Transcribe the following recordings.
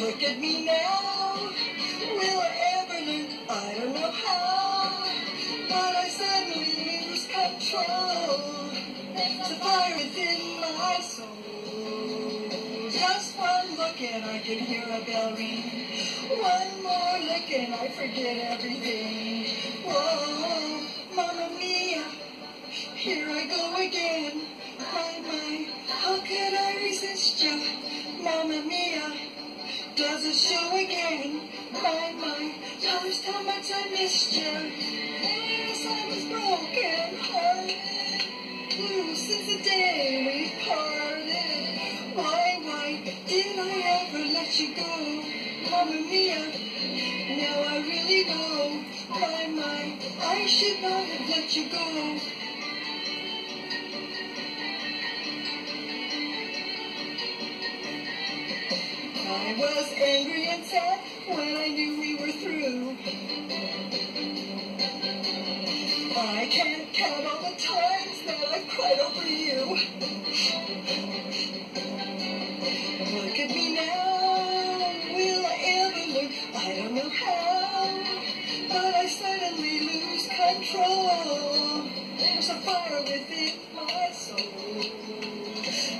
Look at me now. Will I ever learn? I don't know how. Fire within my soul. Just one look and I can hear a bell ring. One more look and I forget everything. Whoa, Mamma Mia, here I go again. My, my, how could I resist you? Mamma Mia, does it show again? My, my, just how much I missed you. You go? Mamma Mia, now I really know. My, my, I should not have let you go. I was angry and sad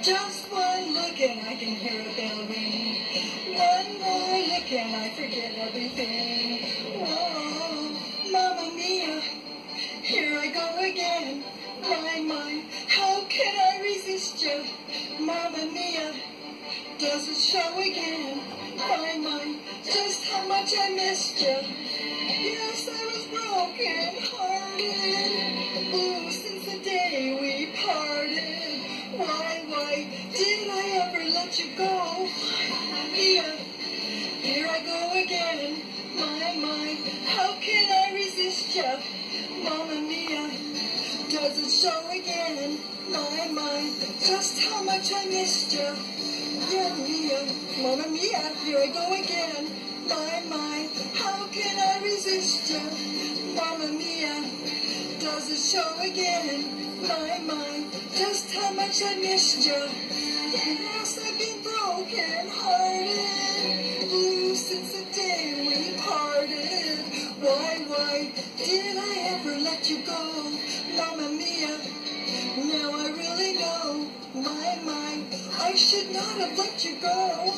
Just one look and I can hear a bell ring. One more look and I forget everything. Whoa, Mamma Mia, here I go again. My, my, how can I resist you? Mamma Mia, does it show again? My, my, just how much I missed you. Again. My, my, how can I resist you? Mamma Mia, does it show again? My, my, just how much I missed you. Yeah, Mia, Mamma Mia, here I go again. My, my, how can I resist you? Mamma Mia, does it show again? My, my, just how much I missed you. Yes, I've been broken hearted, since the day we parted. Why, why did I ever let you go? Mamma Mia, now I really know. My, my, I should not have let you go.